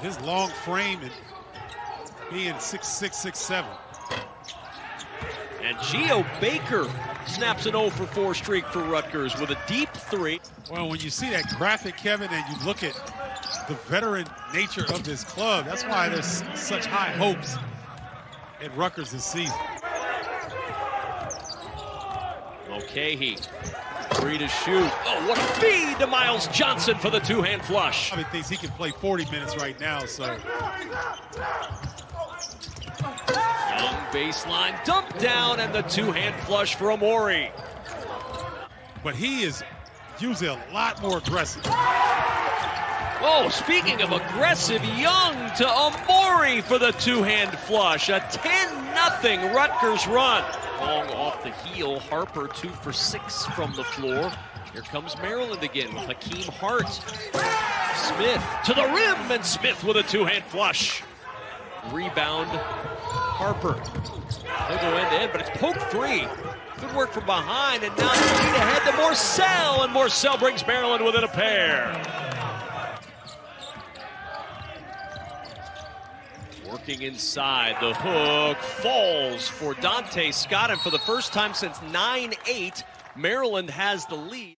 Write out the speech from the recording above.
His long frame and being six six six seven. And Geo Baker snaps an 0 for 4 streak for Rutgers with a deep three. Well, when you see that graphic, Kevin, and you look at the veteran nature of this club, that's why there's such high hopes at Rutgers this season. Mulcahy, three to shoot. Oh, what a feed to Myles Johnson for the two-hand flush. Probably thinks he can play 40 minutes right now, so. Young baseline, dump down, and the two-hand flush for Amori. But he is usually a lot more aggressive. Oh, speaking of aggressive, Young to Amori for the two-hand flush. A 10-0 Rutgers run. Long off the heel, Harper two for six from the floor. Here comes Maryland again with Hakim Hart. Smith to the rim, and Smith with a two-hand flush. Rebound, Harper. He'll go end to end, but it's poke three. Good work from behind, and now lead ahead to Morsell, and Morsell brings Maryland within a pair. Working inside, the hook falls for Donta Scott, and for the first time since 9-8, Maryland has the lead.